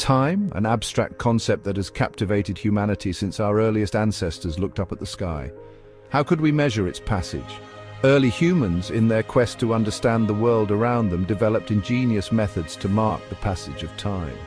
Time, an abstract concept that has captivated humanity since our earliest ancestors looked up at the sky. How could we measure its passage? Early humans, in their quest to understand the world around them, developed ingenious methods to mark the passage of time.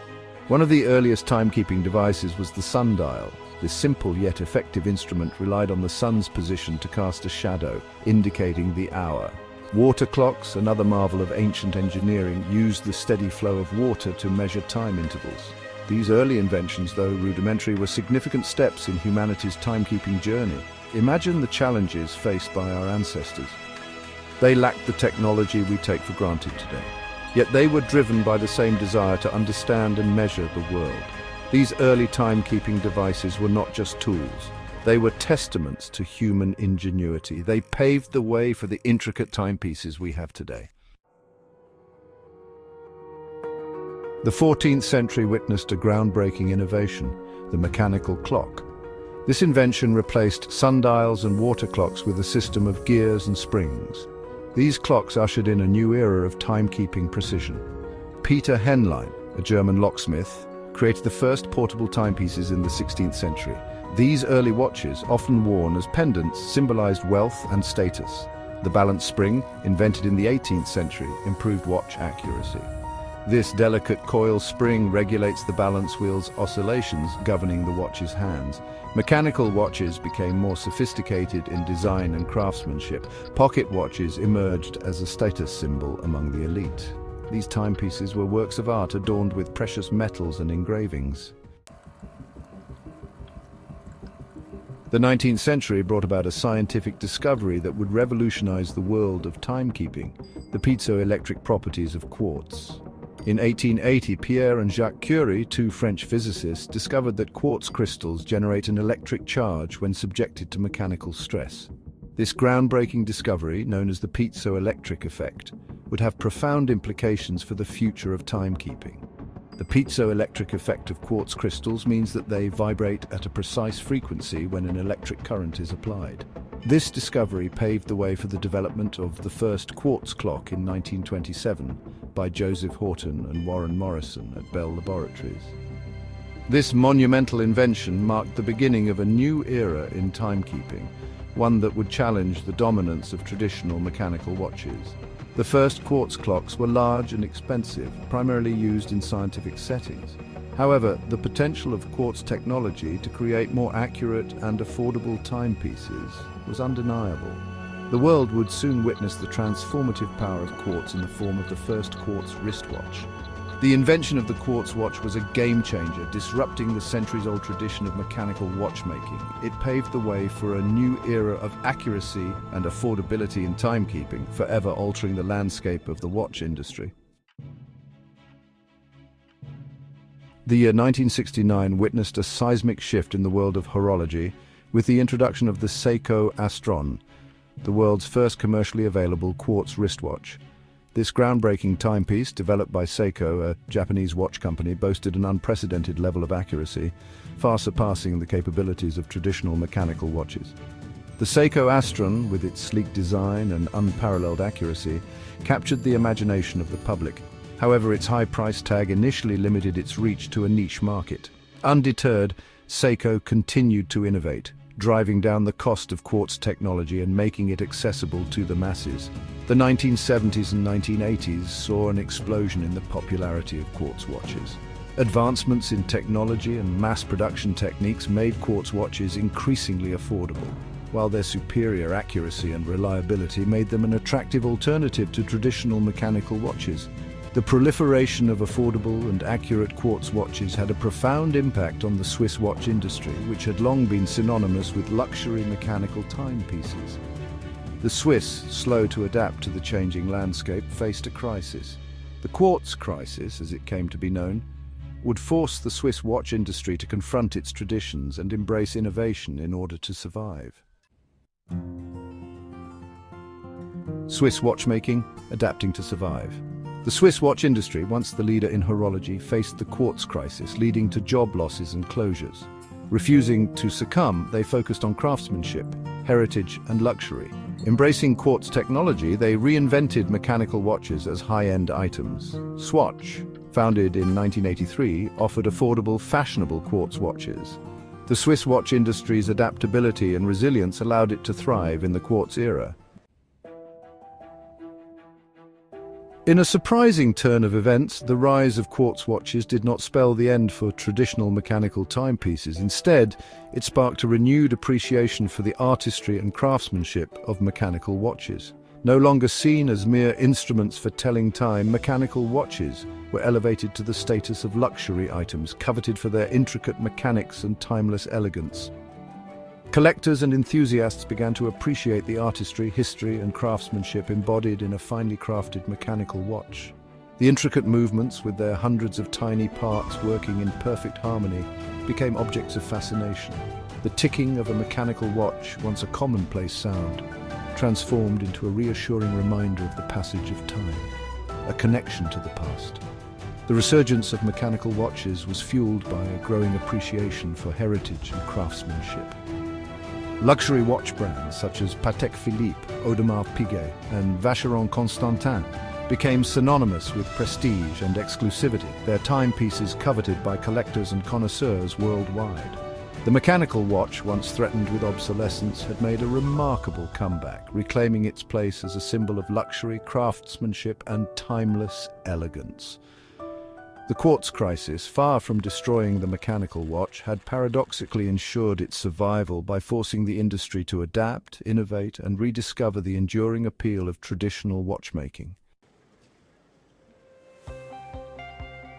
One of the earliest timekeeping devices was the sundial. This simple yet effective instrument relied on the sun's position to cast a shadow, indicating the hour. Water clocks, another marvel of ancient engineering, used the steady flow of water to measure time intervals. These early inventions, though rudimentary, were significant steps in humanity's timekeeping journey. Imagine the challenges faced by our ancestors. They lacked the technology we take for granted today. Yet they were driven by the same desire to understand and measure the world. These early timekeeping devices were not just tools. They were testaments to human ingenuity. They paved the way for the intricate timepieces we have today. The 14th century witnessed a groundbreaking innovation, the mechanical clock. This invention replaced sundials and water clocks with a system of gears and springs. These clocks ushered in a new era of timekeeping precision. Peter Henlein, a German locksmith, created the first portable timepieces in the 16th century. These early watches, often worn as pendants, symbolized wealth and status. The balance spring, invented in the 18th century, improved watch accuracy. This delicate coil spring regulates the balance wheel's oscillations, governing the watch's hands. Mechanical watches became more sophisticated in design and craftsmanship. Pocket watches emerged as a status symbol among the elite. These timepieces were works of art adorned with precious metals and engravings. The 19th century brought about a scientific discovery that would revolutionize the world of timekeeping, the piezoelectric properties of quartz. In 1880, Pierre and Jacques Curie, two French physicists, discovered that quartz crystals generate an electric charge when subjected to mechanical stress. This groundbreaking discovery, known as the piezoelectric effect, would have profound implications for the future of timekeeping. The piezoelectric effect of quartz crystals means that they vibrate at a precise frequency when an electric current is applied. This discovery paved the way for the development of the first quartz clock in 1927 by Joseph Horton and Warren Morrison at Bell Laboratories. This monumental invention marked the beginning of a new era in timekeeping, one that would challenge the dominance of traditional mechanical watches. The first quartz clocks were large and expensive, primarily used in scientific settings. However, the potential of quartz technology to create more accurate and affordable timepieces was undeniable. The world would soon witness the transformative power of quartz in the form of the first quartz wristwatch. The invention of the quartz watch was a game changer, disrupting the centuries-old tradition of mechanical watchmaking. It paved the way for a new era of accuracy and affordability in timekeeping, forever altering the landscape of the watch industry. The year 1969 witnessed a seismic shift in the world of horology with the introduction of the Seiko Astron, the world's first commercially available quartz wristwatch. This groundbreaking timepiece, developed by Seiko, a Japanese watch company, boasted an unprecedented level of accuracy, far surpassing the capabilities of traditional mechanical watches. The Seiko Astron, with its sleek design and unparalleled accuracy, captured the imagination of the public. However, its high price tag initially limited its reach to a niche market. Undeterred, Seiko continued to innovate, driving down the cost of quartz technology and making it accessible to the masses. The 1970s and 1980s saw an explosion in the popularity of quartz watches. Advancements in technology and mass production techniques made quartz watches increasingly affordable, while their superior accuracy and reliability made them an attractive alternative to traditional mechanical watches. The proliferation of affordable and accurate quartz watches had a profound impact on the Swiss watch industry, which had long been synonymous with luxury mechanical timepieces. The Swiss, slow to adapt to the changing landscape, faced a crisis. The quartz crisis, as it came to be known, would force the Swiss watch industry to confront its traditions and embrace innovation in order to survive. Swiss watchmaking, adapting to survive. The Swiss watch industry, once the leader in horology, faced the quartz crisis, leading to job losses and closures. Refusing to succumb, they focused on craftsmanship, heritage and luxury. Embracing quartz technology, they reinvented mechanical watches as high-end items. Swatch, founded in 1983, offered affordable, fashionable quartz watches. The Swiss watch industry's adaptability and resilience allowed it to thrive in the quartz era. In a surprising turn of events, the rise of quartz watches did not spell the end for traditional mechanical timepieces. Instead, it sparked a renewed appreciation for the artistry and craftsmanship of mechanical watches. No longer seen as mere instruments for telling time, mechanical watches were elevated to the status of luxury items, coveted for their intricate mechanics and timeless elegance. Collectors and enthusiasts began to appreciate the artistry, history and craftsmanship embodied in a finely crafted mechanical watch. The intricate movements, with their hundreds of tiny parts working in perfect harmony, became objects of fascination. The ticking of a mechanical watch, once a commonplace sound, transformed into a reassuring reminder of the passage of time, a connection to the past. The resurgence of mechanical watches was fueled by a growing appreciation for heritage and craftsmanship. Luxury watch brands such as Patek Philippe, Audemars Piguet and Vacheron Constantin became synonymous with prestige and exclusivity, their timepieces coveted by collectors and connoisseurs worldwide. The mechanical watch, once threatened with obsolescence, had made a remarkable comeback, reclaiming its place as a symbol of luxury, craftsmanship and timeless elegance. The quartz crisis, far from destroying the mechanical watch, had paradoxically ensured its survival by forcing the industry to adapt, innovate and rediscover the enduring appeal of traditional watchmaking.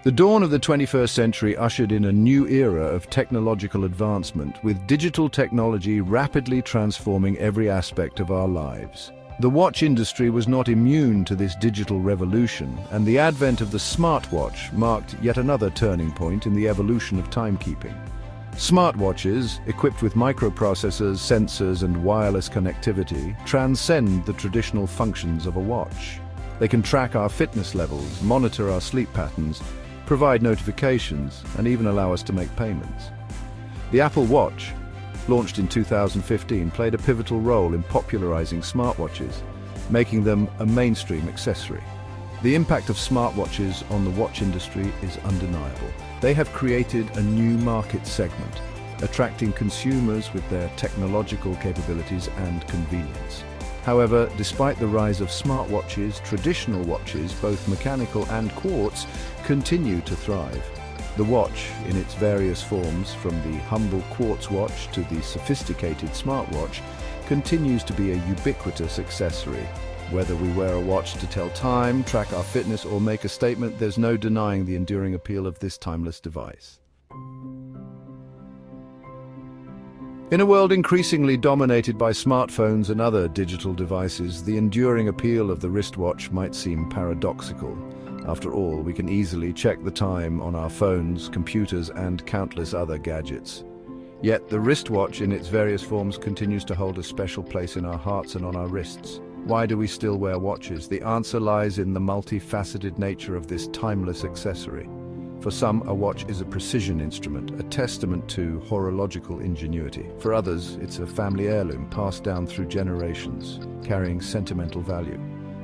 The dawn of the 21st century ushered in a new era of technological advancement, with digital technology rapidly transforming every aspect of our lives. The watch industry was not immune to this digital revolution, and the advent of the smartwatch marked yet another turning point in the evolution of timekeeping. Smartwatches, equipped with microprocessors, sensors and wireless connectivity, transcend the traditional functions of a watch. They can track our fitness levels, monitor our sleep patterns, provide notifications and even allow us to make payments. The Apple Watch, launched in 2015, played a pivotal role in popularizing smartwatches, making them a mainstream accessory. The impact of smartwatches on the watch industry is undeniable. They have created a new market segment, attracting consumers with their technological capabilities and convenience. However, despite the rise of smartwatches, traditional watches, both mechanical and quartz, continue to thrive. The watch, in its various forms, from the humble quartz watch to the sophisticated smartwatch, continues to be a ubiquitous accessory. Whether we wear a watch to tell time, track our fitness or make a statement, there's no denying the enduring appeal of this timeless device. In a world increasingly dominated by smartphones and other digital devices, the enduring appeal of the wristwatch might seem paradoxical. After all, we can easily check the time on our phones, computers and countless other gadgets. Yet the wristwatch in its various forms continues to hold a special place in our hearts and on our wrists. Why do we still wear watches? The answer lies in the multifaceted nature of this timeless accessory. For some, a watch is a precision instrument, a testament to horological ingenuity. For others, it's a family heirloom passed down through generations, carrying sentimental value.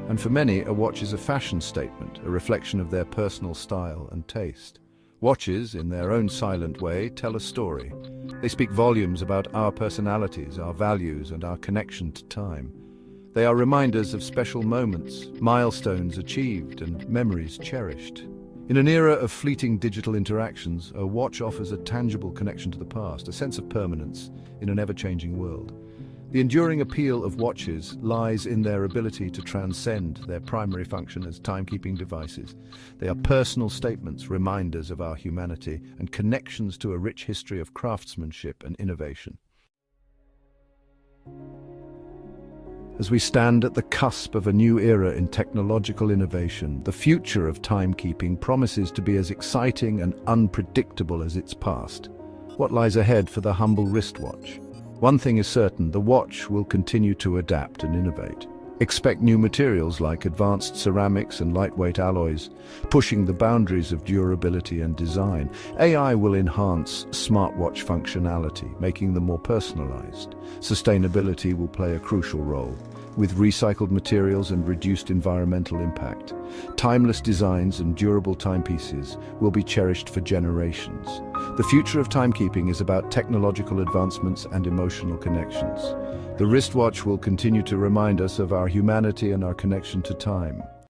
And for many, a watch is a fashion statement, a reflection of their personal style and taste. Watches, in their own silent way, tell a story. They speak volumes about our personalities, our values, and our connection to time. They are reminders of special moments, milestones achieved, and memories cherished. In an era of fleeting digital interactions, a watch offers a tangible connection to the past, a sense of permanence in an ever-changing world. The enduring appeal of watches lies in their ability to transcend their primary function as timekeeping devices. They are personal statements, reminders of our humanity, and connections to a rich history of craftsmanship and innovation. As we stand at the cusp of a new era in technological innovation, the future of timekeeping promises to be as exciting and unpredictable as its past. What lies ahead for the humble wristwatch? One thing is certain, the watch will continue to adapt and innovate. Expect new materials like advanced ceramics and lightweight alloys, pushing the boundaries of durability and design. AI will enhance smartwatch functionality, making them more personalized. Sustainability will play a crucial role, with recycled materials and reduced environmental impact. Timeless designs and durable timepieces will be cherished for generations. The future of timekeeping is about technological advancements and emotional connections. The wristwatch will continue to remind us of our humanity and our connection to time.